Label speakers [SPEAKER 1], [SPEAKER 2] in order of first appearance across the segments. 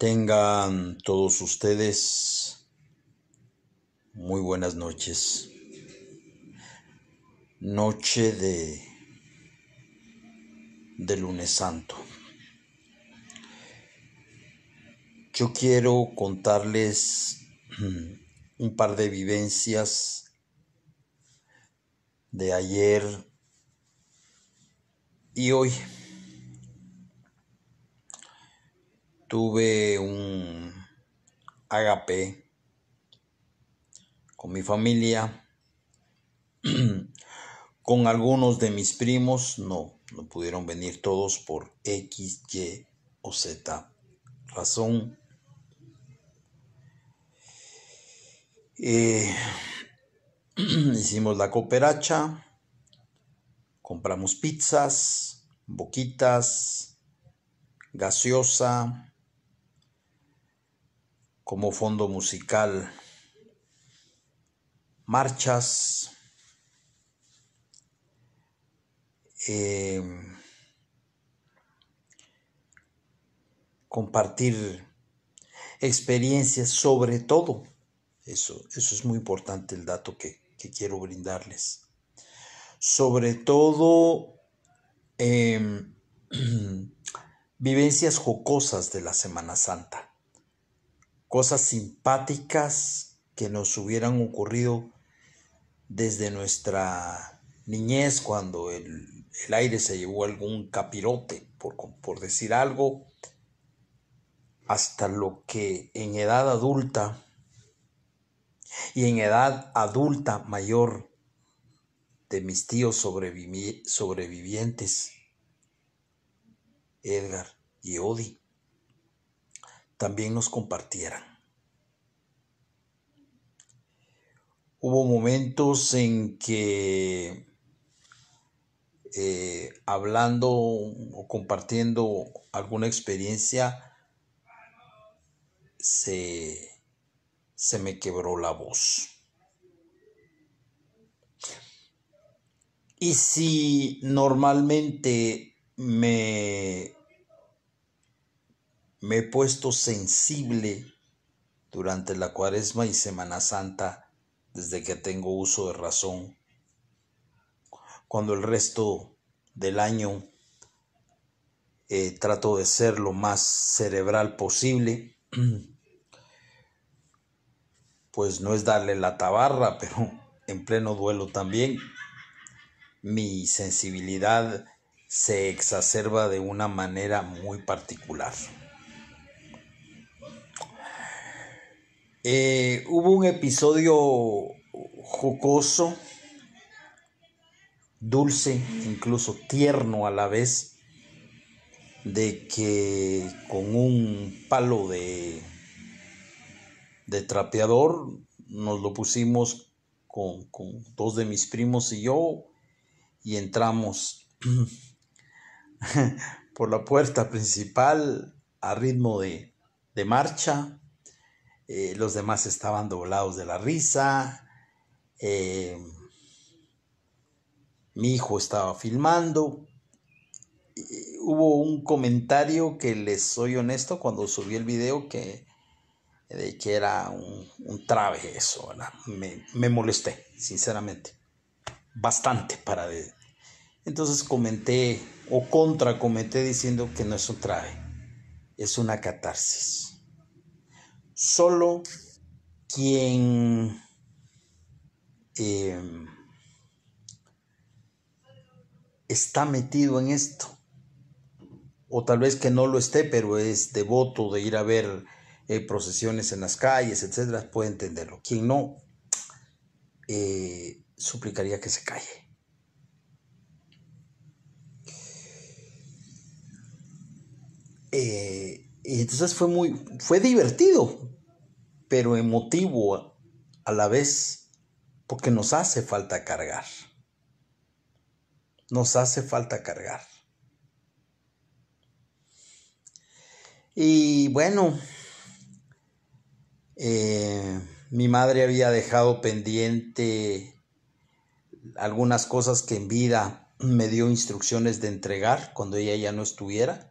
[SPEAKER 1] Tengan todos ustedes muy buenas noches. Noche de, de lunes santo. Yo quiero contarles un par de vivencias de ayer y hoy. Tuve un agape con mi familia, con algunos de mis primos, no, no pudieron venir todos por X, Y o Z razón. Eh, hicimos la cooperacha, compramos pizzas, boquitas, gaseosa, como fondo musical, marchas, eh, compartir experiencias sobre todo. Eso, eso es muy importante el dato que, quiero brindarles. Sobre todo em, vivencias jocosas de la Semana Santa cosas simpáticas que nos hubieran ocurrido desde nuestra niñez cuando el, aire se llevó algún capirote, por, por decir algo, hasta lo que en edad adulta y en edad adulta mayor de mis tíos sobrevivientes, Edgar y Odi, también nos compartieran. Hubo momentos en que eh, hablando o compartiendo alguna experiencia se, se me quebró la voz. Y si normalmente me me he puesto sensible durante la cuaresma y Semana Santa desde que tengo uso de razón. Cuando el resto del año eh, trato de ser lo más cerebral posible, pues no es darle la tabarra, pero en pleno duelo también mi sensibilidad se exacerba de una manera muy particular. Eh, hubo un episodio jocoso, dulce, incluso tierno a la vez, de que con un palo de, de trapeador nos lo pusimos con, dos de mis primos y yo y entramos por la puerta principal a ritmo de, de marcha eh, los demás estaban doblados de la risa, eh, mi hijo estaba filmando, hubo un comentario que les soy honesto cuando subí el video que, de que era un, un trave eso, Me, me, molesté, sinceramente, bastante para... Entonces comenté o contra comenté diciendo que no es un trave, es una catarsis. Solo quien em, está metido en esto, o tal vez que no lo esté, pero es devoto de ir a ver eh, procesiones en las calles, etcétera, puede entenderlo. Quien no, eh, suplicaría que se calle. Eh, y entonces fue muy, fue divertido, pero emotivo a la vez, porque nos hace falta cargar. Nos hace falta cargar. Y bueno, eh, mi madre había dejado pendiente algunas cosas que en vida me dio instrucciones de entregar cuando ella ya no estuviera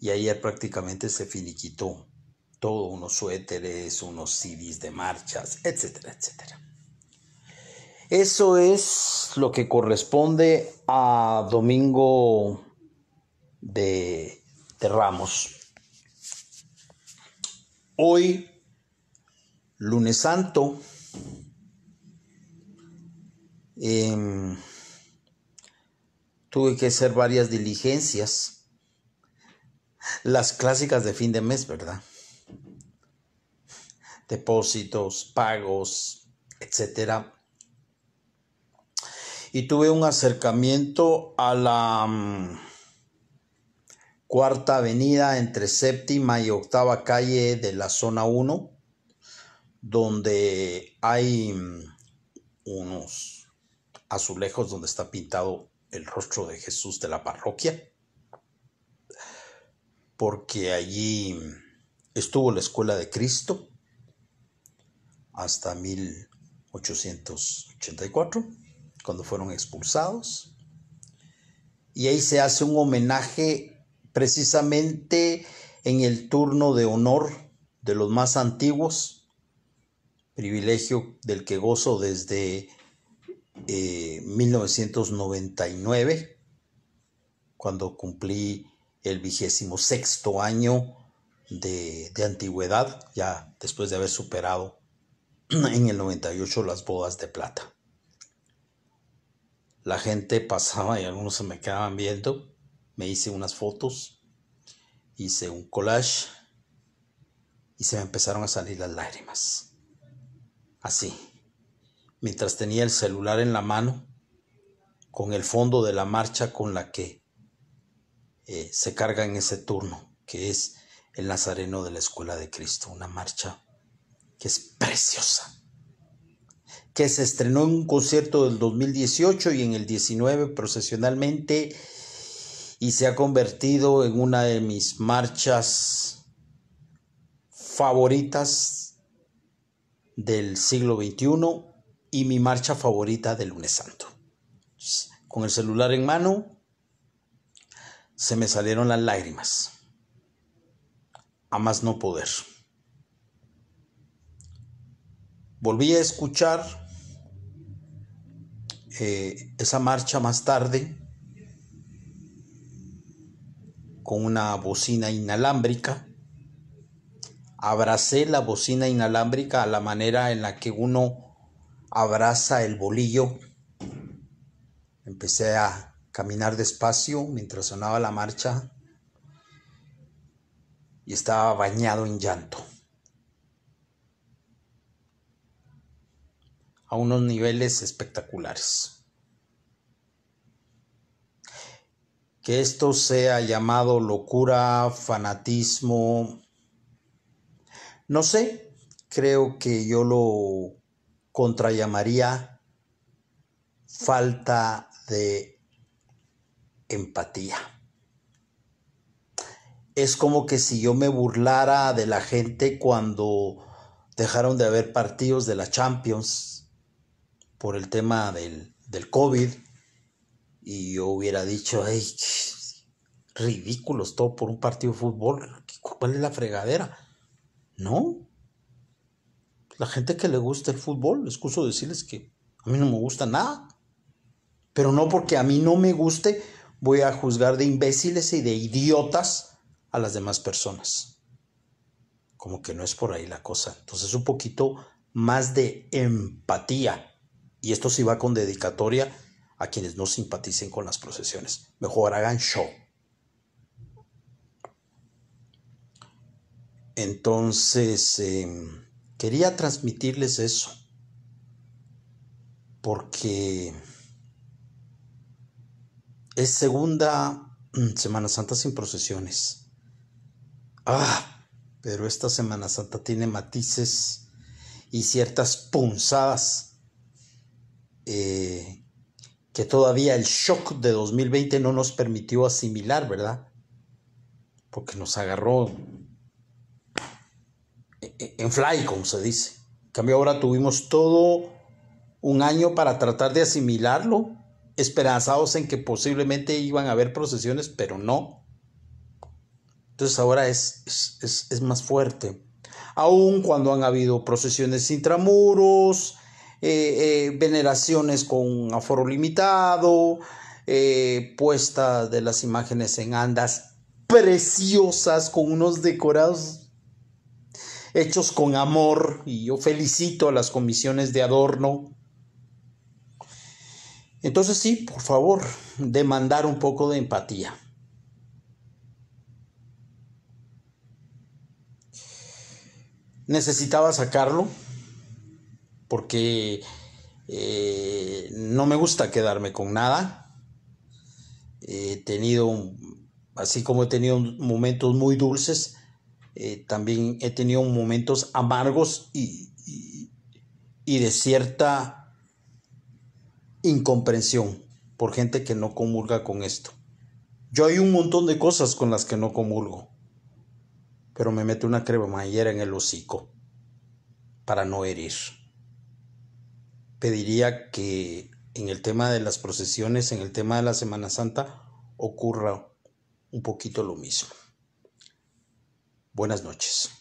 [SPEAKER 1] y ayer prácticamente se finiquitó todo, unos suéteres, unos CDs de marchas, etcétera, etcétera. Eso es lo que corresponde a Domingo de, Ramos. Hoy, lunes santo, em, tuve que hacer varias diligencias, las clásicas de fin de mes, ¿verdad? Depósitos, pagos, etcétera y tuve un acercamiento a la mm, cuarta avenida entre séptima y octava calle de la zona 1, donde hay mm, unos azulejos donde está pintado el rostro de Jesús de la parroquia, porque allí estuvo la escuela de Cristo hasta 1884 cuando fueron expulsados. Y ahí se hace un homenaje precisamente en el turno de honor de los más antiguos, privilegio del que gozo desde 1999, eh, cuando cumplí el vigésimo sexto año de, de, antigüedad, ya después de haber superado en el 98 las bodas de plata. La gente pasaba y algunos se me quedaban viendo. Me hice unas fotos, hice un collage y se me empezaron a salir las lágrimas. Así, mientras tenía el celular en la mano, con el fondo de la marcha con la que eh, se carga en ese turno, que es el Nazareno de la Escuela de Cristo, una marcha que es preciosa que se estrenó en un concierto del 2018 y en el 19 procesionalmente y se ha convertido en una de mis marchas favoritas del siglo XXI y mi marcha favorita del lunes santo. Con el celular en mano se me salieron las lágrimas. A más no poder. Volví a escuchar eh, esa marcha más tarde con una bocina inalámbrica. Abracé la bocina inalámbrica a la manera en la que uno abraza el bolillo. Empecé a caminar despacio mientras sonaba la marcha y estaba bañado en llanto. a unos niveles espectaculares. Que esto sea llamado locura, fanatismo, no sé, creo que yo lo contrallamaría falta de empatía. Es como que si yo me burlara de la gente cuando dejaron de haber partidos de la Champions por el tema del, del COVID y yo hubiera dicho, ay, ridículos todo por un partido de fútbol, ¿cuál es la fregadera? No. La gente que le gusta el fútbol, excuso decirles que a mí no me gusta nada. Pero no porque a mí no me guste, voy a juzgar de imbéciles y de idiotas a las demás personas. Como que no es por ahí la cosa. Entonces un poquito más de empatía y esto sí va con dedicatoria a quienes no simpaticen con las procesiones. Mejor hagan show. Entonces, em, quería transmitirles eso. Porque es segunda mm, Semana Santa sin procesiones. Ah, pero esta Semana Santa tiene matices y ciertas punzadas eh, que todavía el shock de 2020 no nos permitió asimilar, ¿verdad? Porque nos agarró en fly, como se dice. En cambio, ahora tuvimos todo un año para tratar de asimilarlo, esperanzados en que posiblemente iban a haber procesiones, pero no. Entonces ahora es, es, es más fuerte. aun cuando han habido procesiones intramuros, eh, eh, veneraciones con aforo limitado, eh, puesta de las imágenes en andas preciosas con unos decorados hechos con amor y yo felicito a las comisiones de adorno. Entonces sí, por favor, demandar un poco de empatía. Necesitaba sacarlo porque eh, no me gusta quedarme con nada. He tenido, así como he tenido momentos muy dulces, eh, también he tenido momentos amargos y, y de cierta incomprensión por gente que no comulga con esto. Yo hay un montón de cosas con las que no comulgo, pero me meto una cremallera en el hocico para no herir. Pediría que en el tema de las procesiones, en el tema de la Semana Santa, ocurra un poquito lo mismo. Buenas noches.